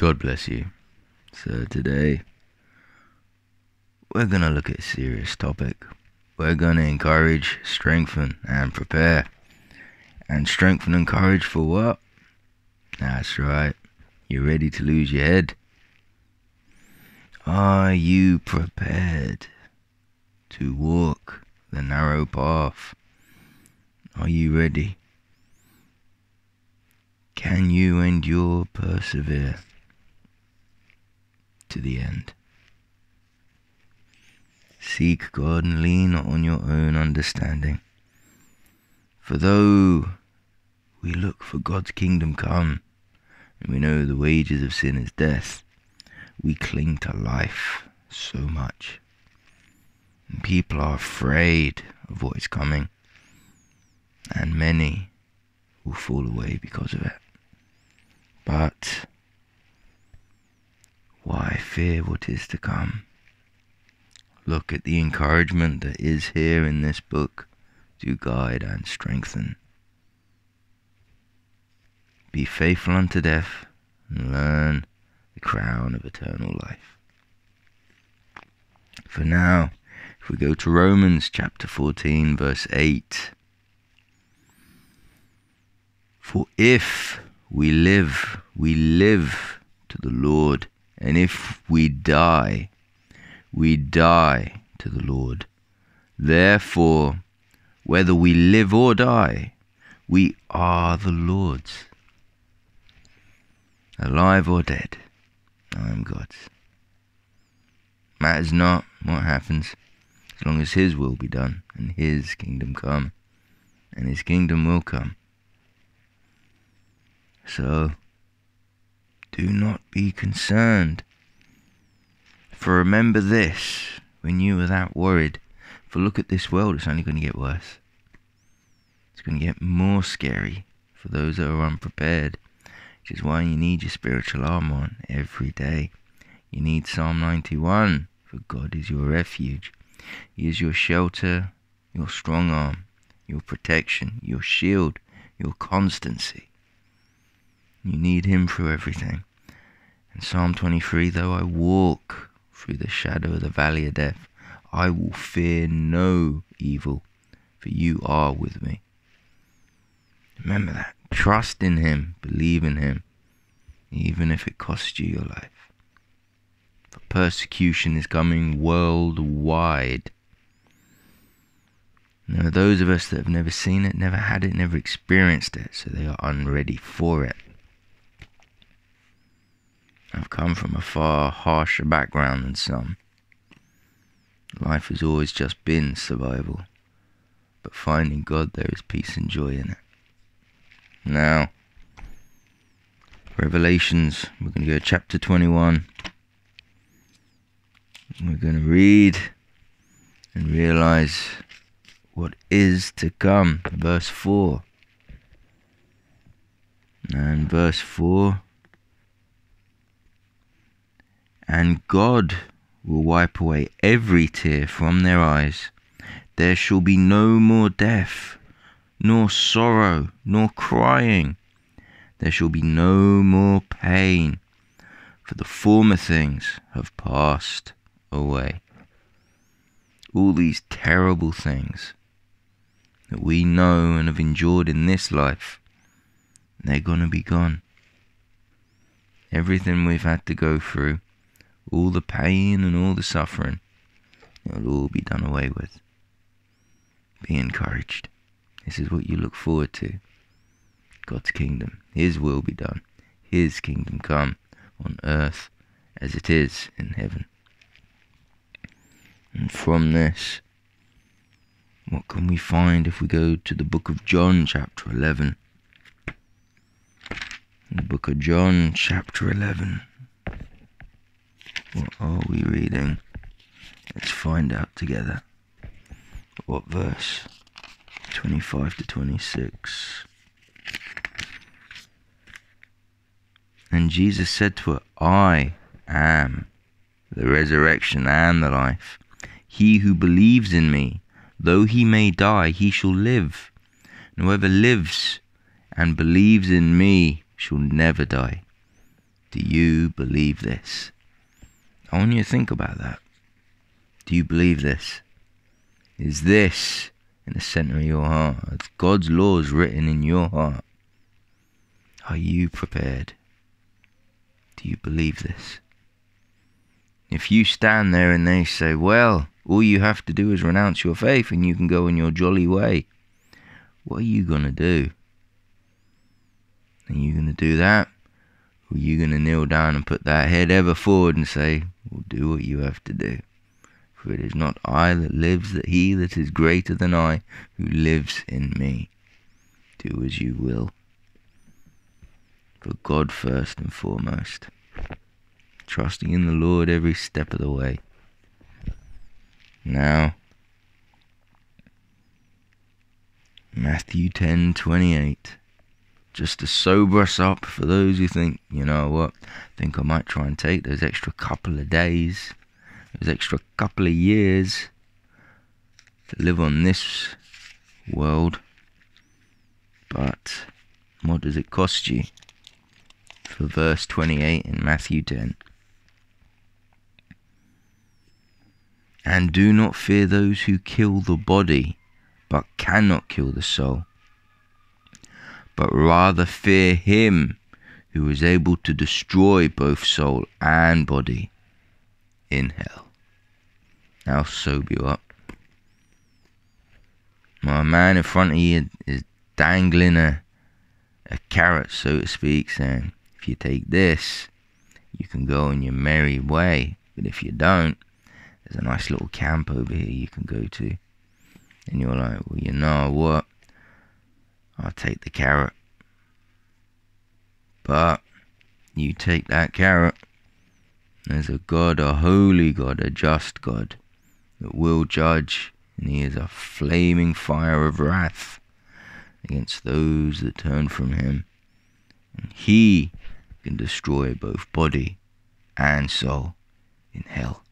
God bless you. So today we're going to look at a serious topic. We're going to encourage, strengthen, and prepare. And strengthen and encourage for what? That's right. You're ready to lose your head? Are you prepared to walk the narrow path? Are you ready? Can you endure, persevere to the end? Seek God and lean not on your own understanding. For though we look for God's kingdom come, and we know the wages of sin is death, we cling to life so much. And people are afraid of what is coming, and many will fall away because of it. But why fear what is to come? Look at the encouragement that is here in this book to guide and strengthen. Be faithful unto death and learn the crown of eternal life. For now, if we go to Romans chapter 14, verse 8 For if we live, we live to the Lord, and if we die, we die to the Lord. Therefore, whether we live or die, we are the Lord's. Alive or dead, I am God's. Matters not what happens, as long as His will be done and His kingdom come, and His kingdom will come. So, do not be concerned. For remember this when you are that worried. For look at this world, it's only going to get worse. It's going to get more scary for those that are unprepared which is why you need your spiritual armor on every day. You need Psalm 91, for God is your refuge. He is your shelter, your strong arm, your protection, your shield, your constancy. You need Him through everything. In Psalm 23 Though I walk through the shadow of the valley of death, I will fear no evil, for you are with me. Remember that. Trust in Him, believe in Him, even if it costs you your life. For persecution is coming worldwide. There are those of us that have never seen it, never had it, never experienced it, so they are unready for it. I've come from a far harsher background than some. Life has always just been survival, but finding God there is peace and joy in it. Now, Revelations, we're going to go to chapter 21. We're going to read and realize what is to come. Verse 4. And verse 4 And God will wipe away every tear from their eyes. There shall be no more death nor sorrow, nor crying. There shall be no more pain, for the former things have passed away. All these terrible things that we know and have endured in this life, they're going to be gone. Everything we've had to go through, all the pain and all the suffering, it'll all be done away with. Be encouraged. This is what you look forward to. God's kingdom. His will be done. His kingdom come on earth as it is in heaven. And from this, what can we find if we go to the book of John, chapter 11? The book of John, chapter 11. What are we reading? Let's find out together. What verse? 25 to 26. And Jesus said to her, I am the resurrection and the life. He who believes in me, though he may die, he shall live. And whoever lives and believes in me shall never die. Do you believe this? I want you to think about that. Do you believe this? Is this in the center of your heart? Is God's laws written in your heart? Are you prepared? Do you believe this? If you stand there and they say, well, all you have to do is renounce your faith and you can go in your jolly way, what are you going to do? Are you going to do that? Are you going to kneel down and put that head ever forward and say, well, do what you have to do? For it is not I that lives, that he that is greater than I who lives in me. Do as you will. For God first and foremost. Trusting in the Lord every step of the way. Now, Matthew 10:28 just to sober us up for those who think, you know what, think I might try and take those extra couple of days, those extra couple of years to live on this world. But what does it cost you? For verse 28 in Matthew 10. And do not fear those who kill the body, but cannot kill the soul but rather fear him who is able to destroy both soul and body in hell. I'll sober you up. My man in front of you is dangling a, a carrot, so to speak, saying, if you take this, you can go on your merry way. But if you don't, there's a nice little camp over here you can go to. And you're like, well, you know what? I'll take the carrot. But you take that carrot, there's a God, a holy God, a just God that will judge, and he is a flaming fire of wrath against those that turn from him. And he can destroy both body and soul in hell.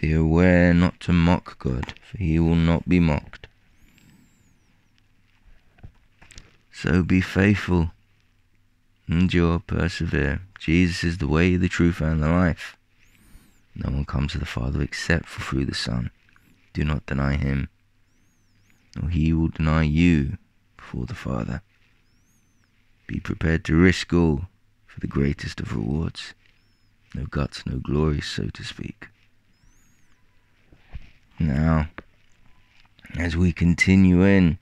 Be aware not to mock God, for he will not be mocked. So be faithful, endure, persevere. Jesus is the way, the truth, and the life. No one comes to the Father except for through the Son. Do not deny him, or he will deny you before the Father. Be prepared to risk all for the greatest of rewards. No guts, no glory, so to speak. Now, as we continue in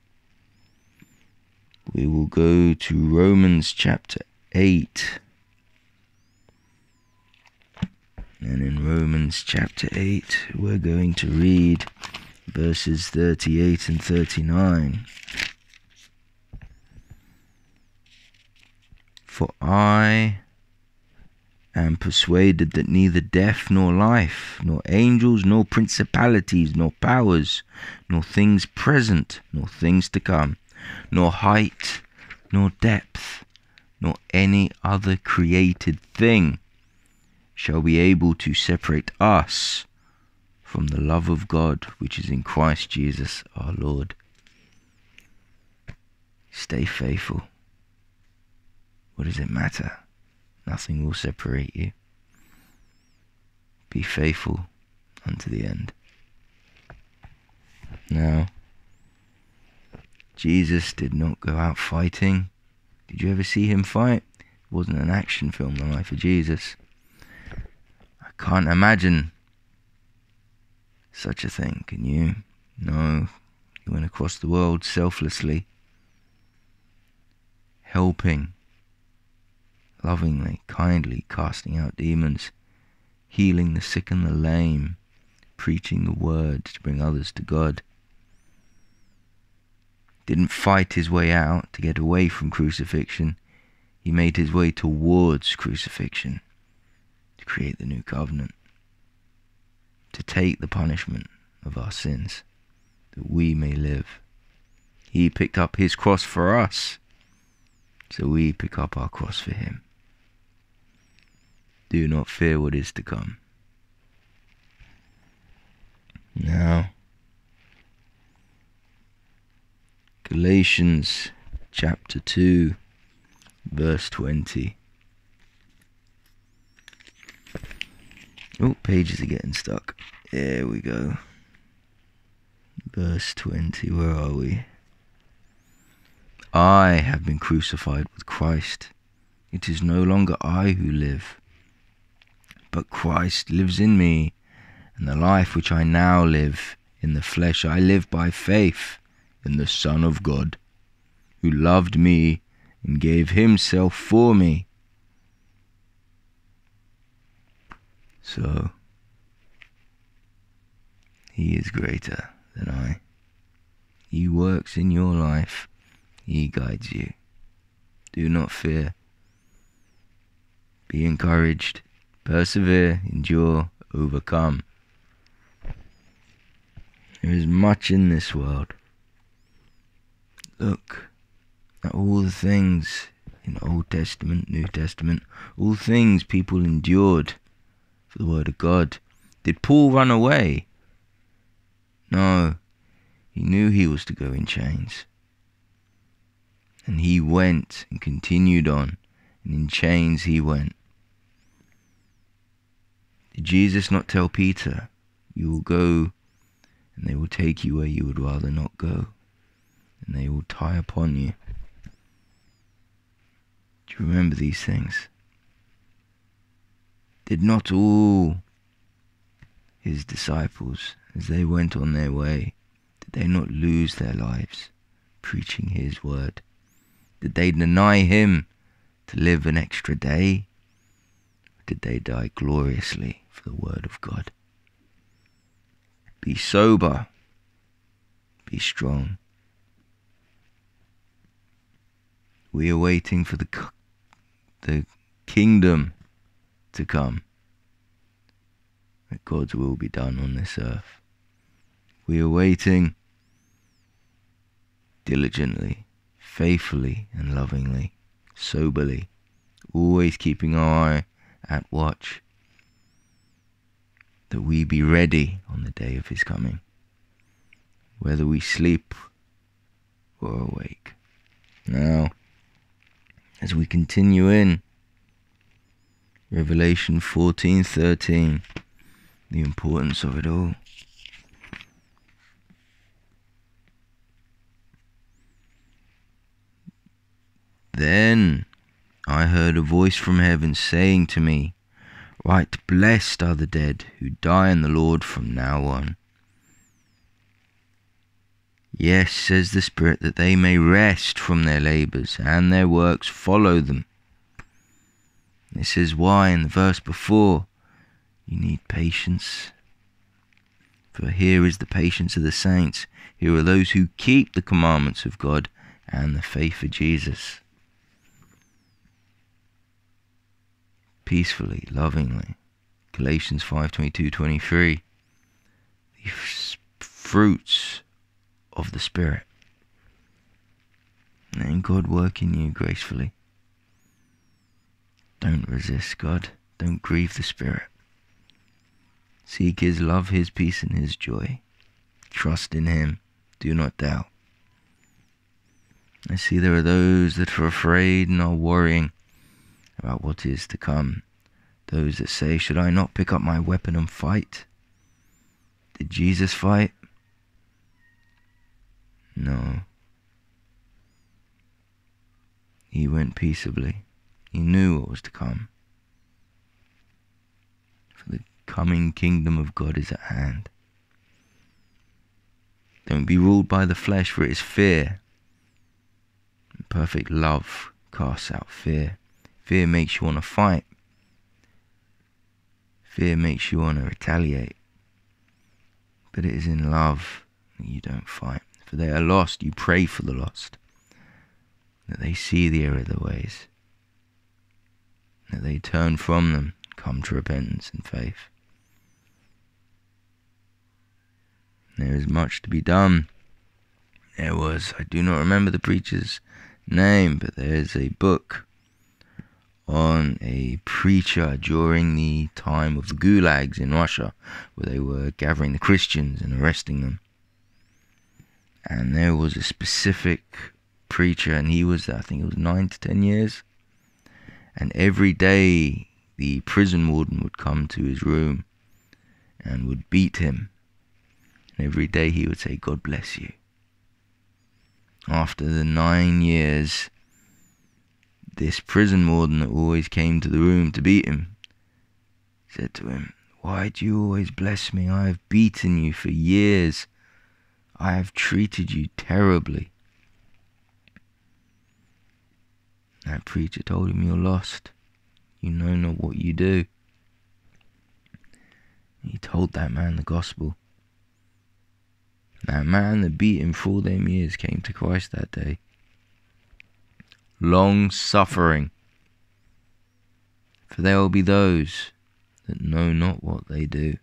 we will go to Romans chapter 8. And in Romans chapter 8, we're going to read verses 38 and 39. For I am persuaded that neither death nor life, nor angels, nor principalities, nor powers, nor things present, nor things to come nor height, nor depth, nor any other created thing shall be able to separate us from the love of God which is in Christ Jesus our Lord. Stay faithful. What does it matter? Nothing will separate you. Be faithful unto the end. Now, Jesus did not go out fighting. Did you ever see him fight? It wasn't an action film, The Life of Jesus. I can't imagine such a thing, can you? No. He went across the world selflessly, helping, lovingly, kindly, casting out demons, healing the sick and the lame, preaching the word to bring others to God didn't fight his way out to get away from crucifixion. He made his way towards crucifixion to create the new covenant, to take the punishment of our sins, that we may live. He picked up his cross for us, so we pick up our cross for him. Do not fear what is to come. Now, Galatians chapter 2, verse 20. Oh, pages are getting stuck. There we go. Verse 20, where are we? I have been crucified with Christ. It is no longer I who live, but Christ lives in me. And the life which I now live in the flesh, I live by faith in the Son of God, who loved me and gave himself for me. So, he is greater than I. He works in your life he guides you. Do not fear. Be encouraged. Persevere, endure, overcome. There is much in this world. Look at all the things in Old Testament, New Testament, all things people endured for the Word of God. Did Paul run away? No, he knew he was to go in chains. And he went and continued on, and in chains he went. Did Jesus not tell Peter, You will go, and they will take you where you would rather not go, and they will tie upon you? Do you remember these things? Did not all his disciples, as they went on their way, did they not lose their lives preaching his word? Did they deny him to live an extra day? Or did they die gloriously for the word of God? Be sober. Be strong. We are waiting for the, the kingdom to come. That God's will be done on this earth. We are waiting diligently faithfully and lovingly, soberly, always keeping our eye at watch, that we be ready on the day of his coming, whether we sleep or awake. Now, as we continue in Revelation 14:13, the importance of it all. Then I heard a voice from heaven saying to me, Write blessed are the dead who die in the Lord from now on. Yes, says the Spirit, that they may rest from their labours, and their works follow them. This is why in the verse before you need patience. For here is the patience of the saints. Here are those who keep the commandments of God and the faith of Jesus. peacefully, lovingly. Galatians 5:22-23. The fruits of the Spirit. And God work in you gracefully. Don't resist God. Don't grieve the Spirit. Seek His love, His peace, and His joy. Trust in Him. Do not doubt. I see there are those that are afraid and are worrying about what is to come. Those that say, Should I not pick up my weapon and fight? Did Jesus fight? No. He went peaceably. He knew what was to come. For the coming kingdom of God is at hand. Don't be ruled by the flesh, for it is fear. Perfect love casts out fear. Fear makes you want to fight. Fear makes you want to retaliate. But it is in love that you don't fight. For they are lost, you pray for the lost. That they see the error of their ways. That they turn from them, come to repentance and faith. There is much to be done. There was, I do not remember the preacher's name, but there is a book on a preacher during the time of the gulags in Russia, where they were gathering the Christians and arresting them. And there was a specific preacher, and he was, I think it was nine to ten years. And every day the prison warden would come to his room and would beat him. And every day he would say, God bless you. After the nine years, this prison warden that always came to the room to beat him said to him, Why do you always bless me? I have beaten you for years. I have treated you terribly. That preacher told him, You're lost. You know not what you do. He told that man the gospel. That man that beat him for them years came to Christ that day. Long suffering. For there will be those that know not what they do,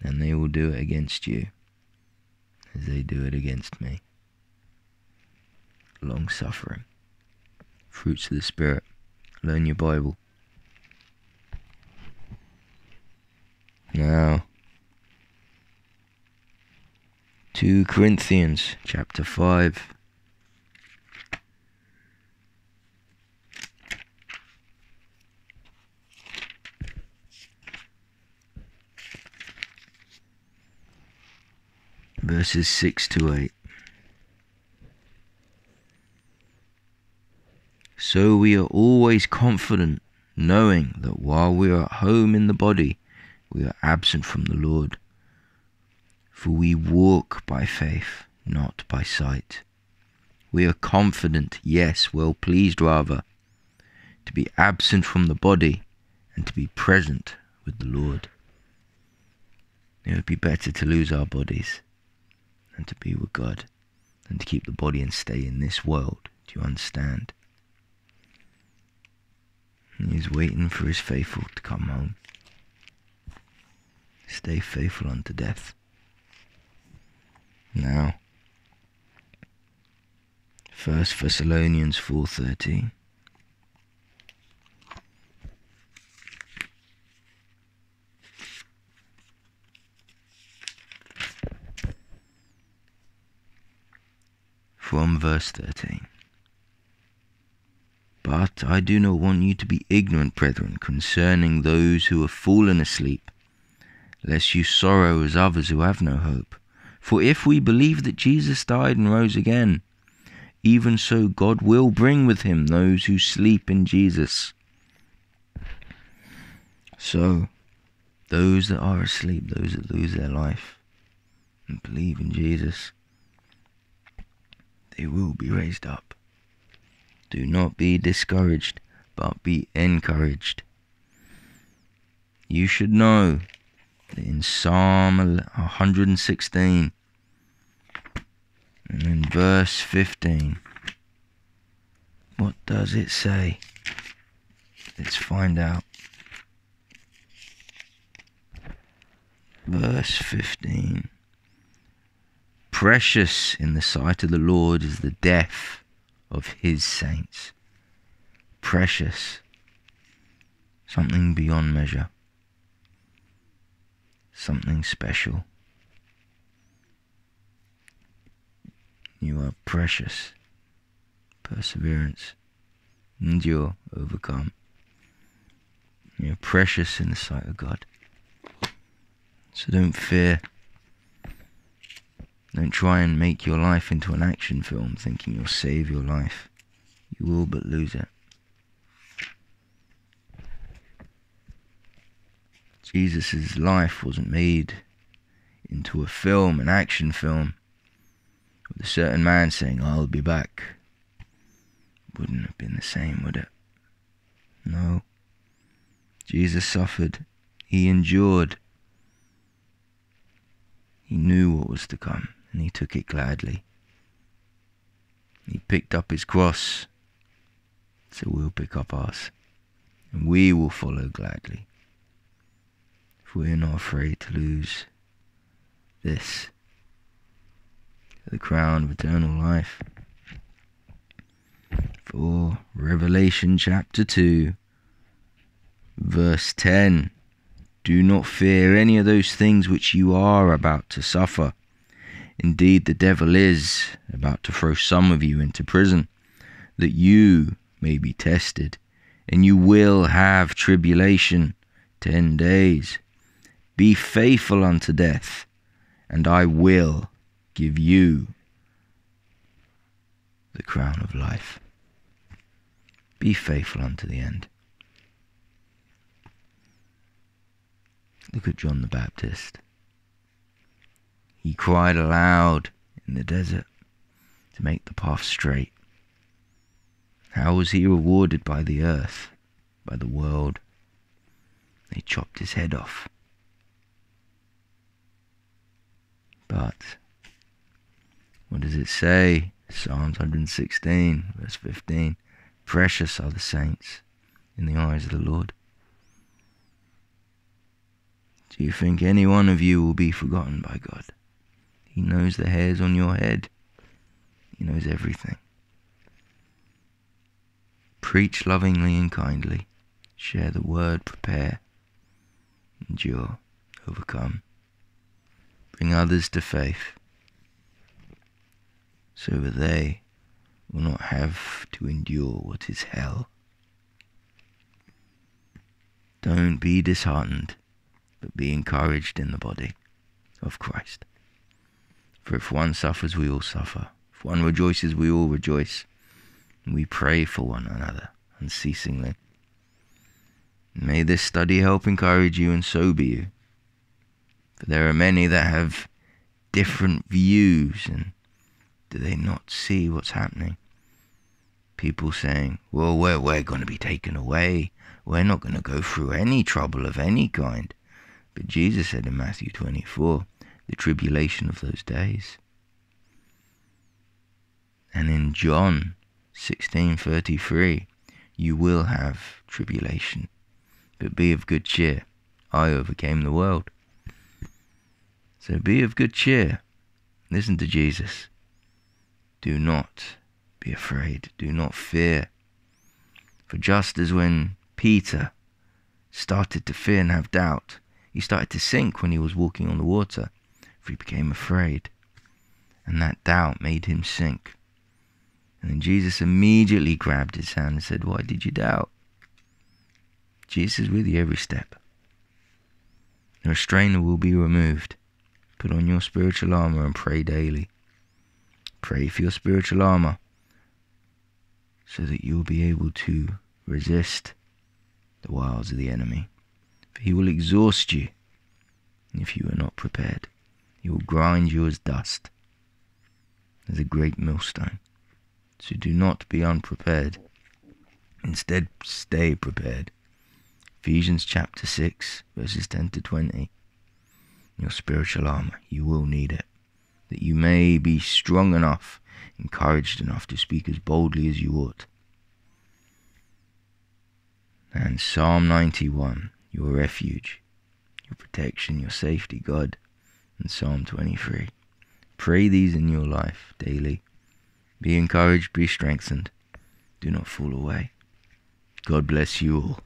and they will do it against you as they do it against me. Long suffering. Fruits of the Spirit. Learn your Bible. Now, 2 Corinthians chapter 5. Verses 6 to 8. So we are always confident, knowing that while we are at home in the body, we are absent from the Lord. For we walk by faith, not by sight. We are confident, yes, well pleased rather, to be absent from the body and to be present with the Lord. It would be better to lose our bodies than to be with God, and to keep the body and stay in this world. Do you understand? He's waiting for his faithful to come home. Stay faithful unto death. Now, First Thessalonians 4:13. From verse 13. But I do not want you to be ignorant, brethren, concerning those who have fallen asleep lest you sorrow as others who have no hope. For if we believe that Jesus died and rose again, even so God will bring with him those who sleep in Jesus. So, those that are asleep, those that lose their life and believe in Jesus, they will be raised up. Do not be discouraged, but be encouraged. You should know that in Psalm 116 and in verse 15. What does it say? Let's find out. Verse 15. Precious in the sight of the Lord is the death of his saints. Precious. Something beyond measure something special. You are precious. Perseverance. Endure. Overcome. You're precious in the sight of God. So don't fear. Don't try and make your life into an action film thinking you'll save your life. You will but lose it. Jesus' life wasn't made into a film, an action film, with a certain man saying, I'll be back. Wouldn't have been the same, would it? No. Jesus suffered. He endured. He knew what was to come, and he took it gladly. He picked up his cross, so we'll pick up ours, and we will follow gladly for we're not afraid to lose this the crown of eternal life. For Revelation chapter 2, verse 10 Do not fear any of those things which you are about to suffer. Indeed, the devil is about to throw some of you into prison, that you may be tested, and you will have tribulation ten days. Be faithful unto death, and I will give you the crown of life. Be faithful unto the end. Look at John the Baptist. He cried aloud in the desert to make the path straight. How was he rewarded by the earth, by the world? They chopped his head off. But what does it say? Psalms 116, verse 15. Precious are the saints in the eyes of the Lord. Do you think any one of you will be forgotten by God? He knows the hairs on your head. He knows everything. Preach lovingly and kindly. Share the word, prepare, endure, overcome. Bring others to faith so that they will not have to endure what is hell. Don't be disheartened, but be encouraged in the body of Christ. For if one suffers, we all suffer. If one rejoices, we all rejoice. We pray for one another unceasingly. May this study help encourage you and sober you. For there are many that have different views and do they not see what's happening? People saying, well, we're, we're going to be taken away. We're not going to go through any trouble of any kind. But Jesus said in Matthew 24, the tribulation of those days. And in John 16:33, you will have tribulation, but be of good cheer. I overcame the world. So be of good cheer. Listen to Jesus. Do not be afraid. Do not fear. For just as when Peter started to fear and have doubt, he started to sink when he was walking on the water, for he became afraid. And that doubt made him sink. And then Jesus immediately grabbed his hand and said, Why did you doubt? Jesus is with you every step. The restrainer will be removed. Put on your spiritual armor and pray daily. Pray for your spiritual armor so that you'll be able to resist the wiles of the enemy. For he will exhaust you if you are not prepared. He will grind you as dust, as a great millstone. So do not be unprepared. Instead, stay prepared. Ephesians chapter 6, verses 10 to 20. Your spiritual armor, you will need it that you may be strong enough, encouraged enough to speak as boldly as you ought. And Psalm 91, your refuge, your protection, your safety, God. And Psalm 23. Pray these in your life daily. Be encouraged, be strengthened. Do not fall away. God bless you all.